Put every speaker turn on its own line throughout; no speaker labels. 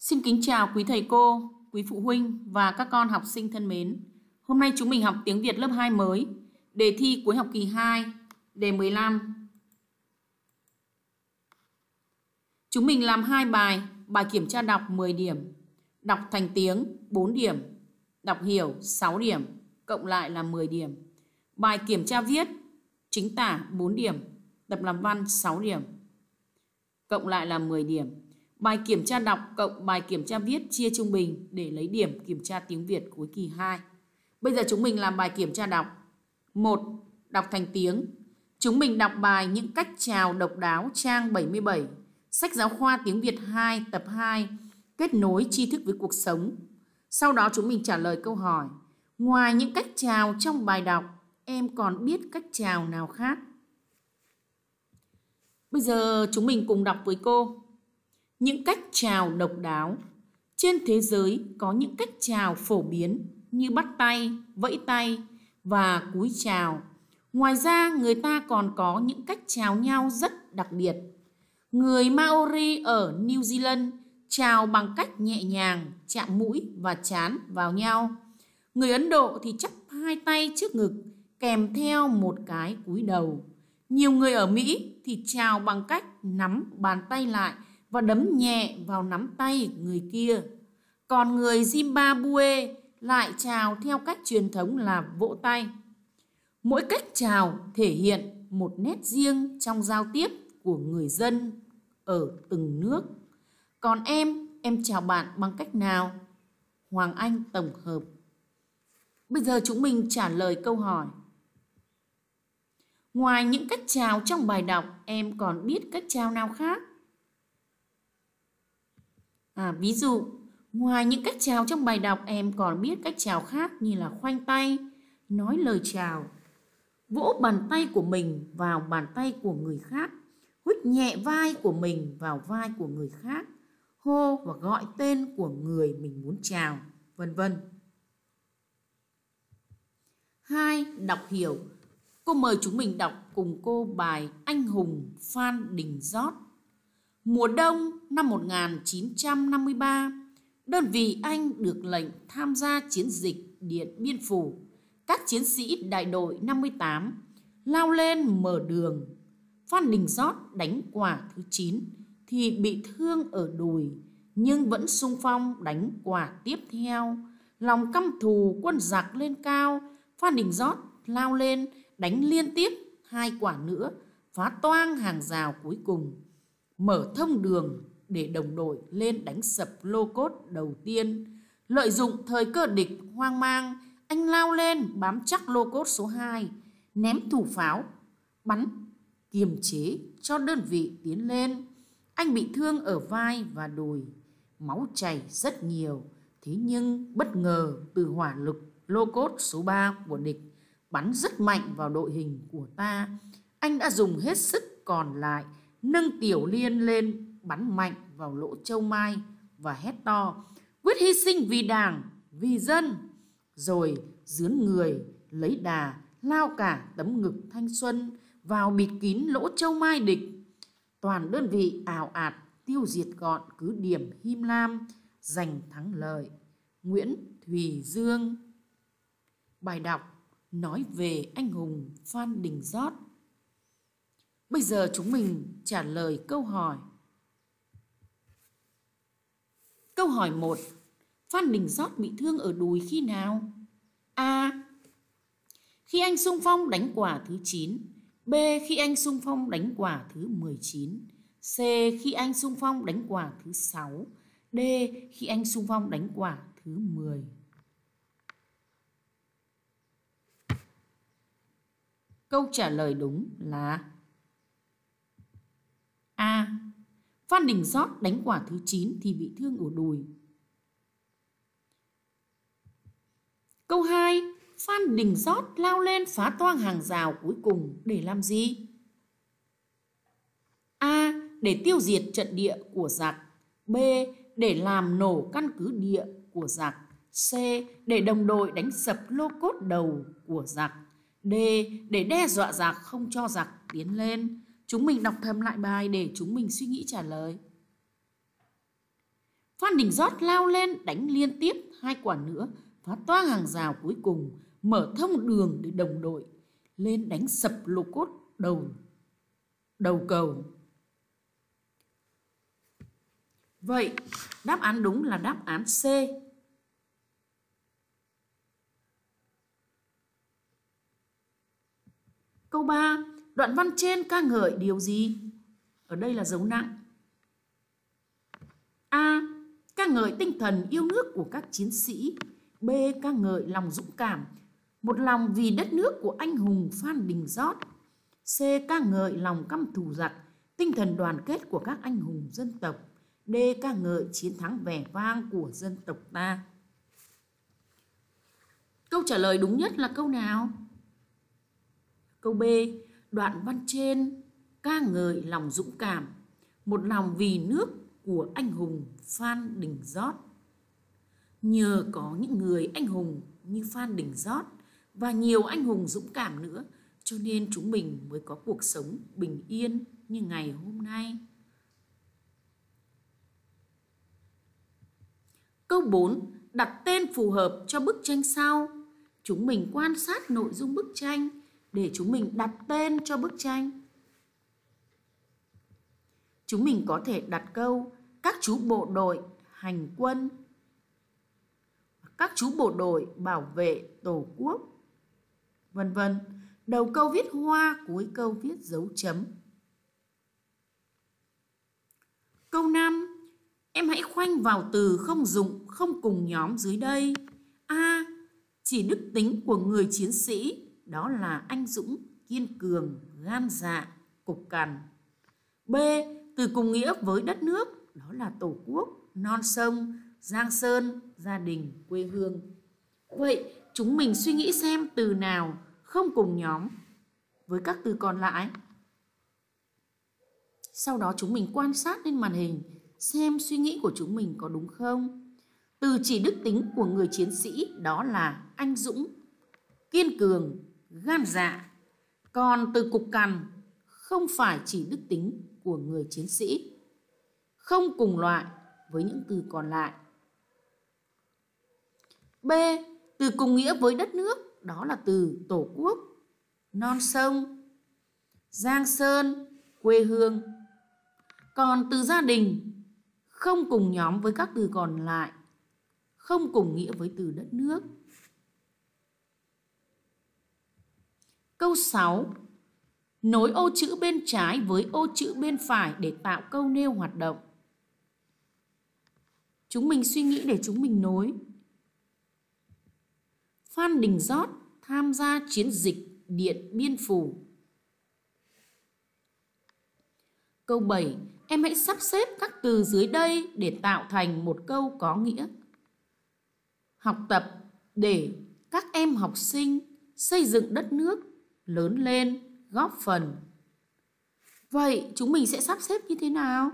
Xin kính chào quý thầy cô, quý phụ huynh và các con học sinh thân mến. Hôm nay chúng mình học tiếng Việt lớp 2 mới, đề thi cuối học kỳ 2, đề 15. Chúng mình làm hai bài, bài kiểm tra đọc 10 điểm, đọc thành tiếng 4 điểm, đọc hiểu 6 điểm, cộng lại là 10 điểm. Bài kiểm tra viết, chính tả 4 điểm, tập làm văn 6 điểm, cộng lại là 10 điểm. Bài kiểm tra đọc cộng bài kiểm tra viết chia trung bình để lấy điểm kiểm tra tiếng Việt cuối kỳ 2. Bây giờ chúng mình làm bài kiểm tra đọc. 1. Đọc thành tiếng. Chúng mình đọc bài những cách chào độc đáo trang 77, sách giáo khoa tiếng Việt 2 tập 2, kết nối tri thức với cuộc sống. Sau đó chúng mình trả lời câu hỏi. Ngoài những cách chào trong bài đọc, em còn biết cách chào nào khác? Bây giờ chúng mình cùng đọc với cô. Những cách chào độc đáo. Trên thế giới có những cách chào phổ biến như bắt tay, vẫy tay và cúi chào. Ngoài ra, người ta còn có những cách chào nhau rất đặc biệt. Người Maori ở New Zealand chào bằng cách nhẹ nhàng, chạm mũi và chán vào nhau. Người Ấn Độ thì chắp hai tay trước ngực kèm theo một cái cúi đầu. Nhiều người ở Mỹ thì chào bằng cách nắm bàn tay lại và đấm nhẹ vào nắm tay người kia. Còn người Zimbabwe lại chào theo cách truyền thống là vỗ tay. Mỗi cách chào thể hiện một nét riêng trong giao tiếp của người dân ở từng nước. Còn em, em chào bạn bằng cách nào? Hoàng Anh tổng hợp. Bây giờ chúng mình trả lời câu hỏi. Ngoài những cách chào trong bài đọc, em còn biết cách chào nào khác? À, ví dụ, ngoài những cách chào trong bài đọc, em còn biết cách chào khác như là khoanh tay, nói lời chào, vỗ bàn tay của mình vào bàn tay của người khác, hút nhẹ vai của mình vào vai của người khác, hô và gọi tên của người mình muốn chào, vân vân. Hai, đọc hiểu. Cô mời chúng mình đọc cùng cô bài Anh hùng Phan Đình Giót Mùa đông năm 1953, đơn vị Anh được lệnh tham gia chiến dịch Điện Biên Phủ. Các chiến sĩ đại đội 58 lao lên mở đường. Phan Đình Giót đánh quả thứ 9 thì bị thương ở đùi nhưng vẫn sung phong đánh quả tiếp theo. Lòng căm thù quân giặc lên cao, Phan Đình Giót lao lên đánh liên tiếp hai quả nữa, phá toang hàng rào cuối cùng mở thông đường để đồng đội lên đánh sập lô cốt đầu tiên. Lợi dụng thời cơ địch hoang mang, anh lao lên bám chắc lô cốt số 2, ném thủ pháo, bắn, kiềm chế cho đơn vị tiến lên. Anh bị thương ở vai và đùi, máu chảy rất nhiều. Thế nhưng bất ngờ từ hỏa lực lô cốt số 3 của địch bắn rất mạnh vào đội hình của ta. Anh đã dùng hết sức còn lại nâng tiểu liên lên, bắn mạnh vào lỗ châu mai và hét to, quyết hy sinh vì đảng, vì dân! Rồi dướn người, lấy đà, lao cả tấm ngực thanh xuân vào bịt kín lỗ châu mai địch. Toàn đơn vị ảo ạt tiêu diệt gọn cứ điểm him lam, giành thắng lợi. Nguyễn thùy dương. Bài đọc nói về anh hùng phan đình giót. Bây giờ chúng mình trả lời câu hỏi. Câu hỏi 1. Phan Đình Giót bị thương ở đùi khi nào? A. Khi anh sung phong đánh quả thứ 9. B. Khi anh sung phong đánh quả thứ 19. C. Khi anh sung phong đánh quả thứ 6. D. Khi anh sung phong đánh quả thứ 10. Câu trả lời đúng là A. Phan Đình Giót đánh quả thứ 9 thì bị thương ở đùi. Câu 2. Phan Đình Giót lao lên phá toang hàng rào cuối cùng để làm gì? A. Để tiêu diệt trận địa của giặc. B. Để làm nổ căn cứ địa của giặc. C. Để đồng đội đánh sập lô cốt đầu của giặc. D. Để đe dọa giặc không cho giặc tiến lên. Chúng mình đọc thầm lại bài để chúng mình suy nghĩ trả lời. Phan Đình Giót lao lên đánh liên tiếp hai quả nữa, phá toang hàng rào cuối cùng, mở thông đường để đồng đội lên đánh sập lô cốt đầu đầu cầu. Vậy, đáp án đúng là đáp án C. Câu 3, đoạn văn trên ca ngợi điều gì? Ở đây là dấu nặng. A. Ca ngợi tinh thần yêu nước của các chiến sĩ. B. Ca ngợi lòng dũng cảm, một lòng vì đất nước của anh hùng Phan Đình Giót. C. Ca ngợi lòng căm thù giặc, tinh thần đoàn kết của các anh hùng dân tộc. D. Ca ngợi chiến thắng vẻ vang của dân tộc ta. Câu trả lời đúng nhất là câu nào? Câu B. Đoạn văn trên ca ngợi lòng dũng cảm, một lòng vì nước của anh hùng Phan Đình Giót. Nhờ có những người anh hùng như Phan Đình Giót và nhiều anh hùng dũng cảm nữa cho nên chúng mình mới có cuộc sống bình yên như ngày hôm nay. Câu 4. Đặt tên phù hợp cho bức tranh sau. Chúng mình quan sát nội dung bức tranh để chúng mình đặt tên cho bức tranh. Chúng mình có thể đặt câu các chú bộ đội hành quân, các chú bộ đội bảo vệ Tổ quốc, vân vân. Đầu câu viết hoa, cuối câu viết dấu chấm. Câu 5. Em hãy khoanh vào từ không dụng, không cùng nhóm dưới đây. A. Chỉ đức tính của người chiến sĩ, đó là anh dũng, kiên cường, gan dạ, cục cằn. B. Từ cùng nghĩa với đất nước, đó là tổ quốc, non sông, giang sơn, gia đình, quê hương. Vậy chúng mình suy nghĩ xem từ nào không cùng nhóm với các từ còn lại. Sau đó chúng mình quan sát lên màn hình xem suy nghĩ của chúng mình có đúng không. Từ chỉ đức tính của người chiến sĩ đó là anh dũng, kiên cường, gan dạ. Còn từ cục cằn không phải chỉ đức tính của người chiến sĩ. Không cùng loại với những từ còn lại. B. Từ cùng nghĩa với đất nước đó là từ tổ quốc non sông, giang sơn, quê hương. Còn từ gia đình không cùng nhóm với các từ còn lại, không cùng nghĩa với từ đất nước. Câu 6. Nối ô chữ bên trái với ô chữ bên phải để tạo câu nêu hoạt động. Chúng mình suy nghĩ để chúng mình nối. Phan Đình Giót tham gia chiến dịch Điện Biên Phủ. Câu 7. Em hãy sắp xếp các từ dưới đây để tạo thành một câu có nghĩa. Học tập để các em học sinh xây dựng đất nước lớn lên, góp phần. Vậy chúng mình sẽ sắp xếp như thế nào?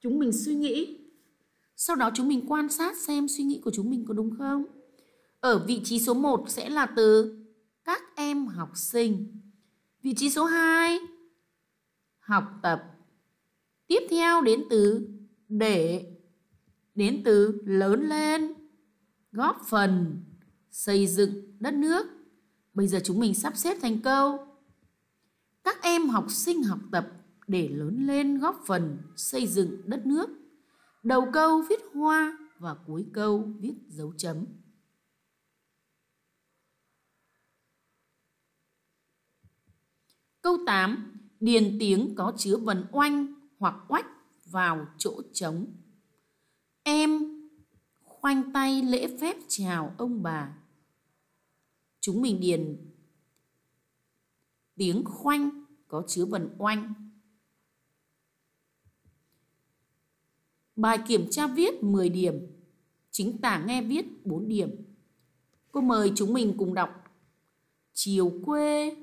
Chúng mình suy nghĩ. Sau đó chúng mình quan sát xem suy nghĩ của chúng mình có đúng không? Ở vị trí số 1 sẽ là từ các em học sinh. Vị trí số 2 học tập. Tiếp theo đến từ để đến từ lớn lên, góp phần xây dựng đất nước. Bây giờ chúng mình sắp xếp thành câu. Các em học sinh học tập để lớn lên góp phần xây dựng đất nước. Đầu câu viết hoa và cuối câu viết dấu chấm. Câu 8. Điền tiếng có chứa vần oanh hoặc oách vào chỗ trống. Em khoanh tay lễ phép chào ông bà. Chúng mình điền tiếng khoanh có chứa vần oanh. Bài kiểm tra viết 10 điểm, chính tả nghe viết 4 điểm. Cô mời chúng mình cùng đọc. Chiều quê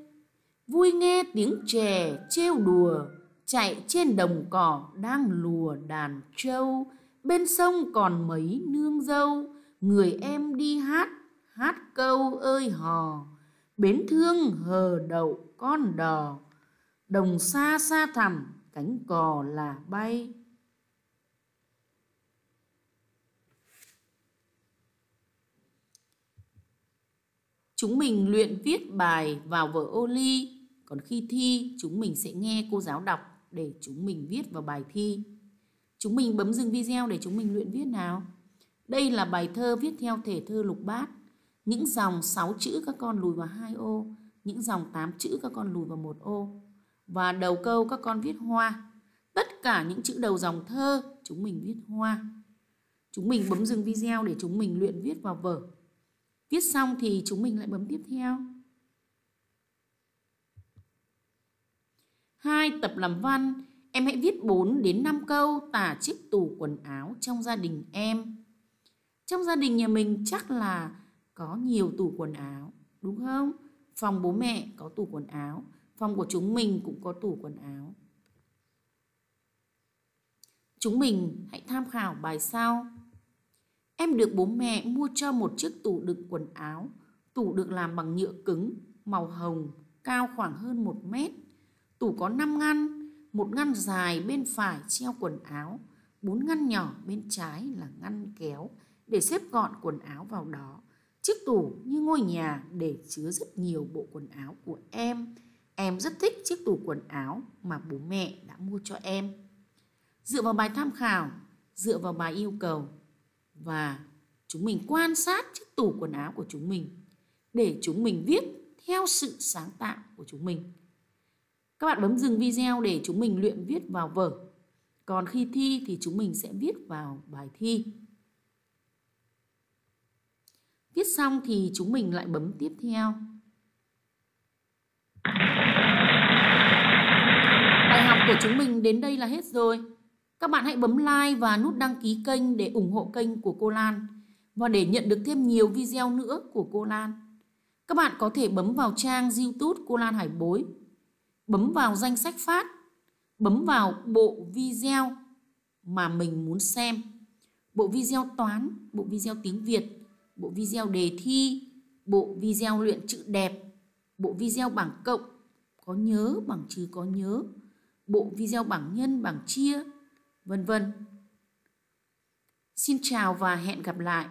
vui nghe tiếng trẻ trêu đùa chạy trên đồng cỏ đang lùa đàn trâu bên sông còn mấy nương dâu người em đi hát hát câu ơi hò, bến thương hờ đậu con đò, đồng xa xa thẳm cánh cò là bay. Chúng mình luyện viết bài vào vở ô ly, còn khi thi, chúng mình sẽ nghe cô giáo đọc để chúng mình viết vào bài thi. Chúng mình bấm dừng video để chúng mình luyện viết nào. Đây là bài thơ viết theo thể thơ lục bát. Những dòng 6 chữ các con lùi vào hai ô, những dòng 8 chữ các con lùi vào một ô. Và đầu câu các con viết hoa. Tất cả những chữ đầu dòng thơ chúng mình viết hoa. Chúng mình bấm dừng video để chúng mình luyện viết vào vở. Viết xong thì chúng mình lại bấm tiếp theo. Hai tập làm văn, em hãy viết 4 đến 5 câu tả chiếc tủ quần áo trong gia đình em. Trong gia đình nhà mình chắc là có nhiều tủ quần áo, đúng không? Phòng bố mẹ có tủ quần áo, phòng của chúng mình cũng có tủ quần áo. Chúng mình hãy tham khảo bài sau. Em được bố mẹ mua cho một chiếc tủ đựng quần áo. Tủ được làm bằng nhựa cứng, màu hồng, cao khoảng hơn 1 mét. Tủ có 5 ngăn, một ngăn dài bên phải treo quần áo, bốn ngăn nhỏ bên trái là ngăn kéo để xếp gọn quần áo vào đó. Chiếc tủ như ngôi nhà để chứa rất nhiều bộ quần áo của em. Em rất thích chiếc tủ quần áo mà bố mẹ đã mua cho em. Dựa vào bài tham khảo, dựa vào bài yêu cầu và chúng mình quan sát chiếc tủ quần áo của chúng mình để chúng mình viết theo sự sáng tạo của chúng mình. Các bạn bấm dừng video để chúng mình luyện viết vào vở. Còn khi thi thì chúng mình sẽ viết vào bài thi. Viết xong thì chúng mình lại bấm tiếp theo. Bài học của chúng mình đến đây là hết rồi. Các bạn hãy bấm like và nút đăng ký kênh để ủng hộ kênh của cô Lan và để nhận được thêm nhiều video nữa của cô Lan. Các bạn có thể bấm vào trang YouTube cô Lan Hải Bối, bấm vào danh sách phát, bấm vào bộ video mà mình muốn xem. Bộ video toán, bộ video tiếng Việt, bộ video đề thi, bộ video luyện chữ đẹp, bộ video bảng cộng, có nhớ bằng trừ có nhớ, bộ video bảng nhân bảng chia, vân vân. Xin chào và hẹn gặp lại.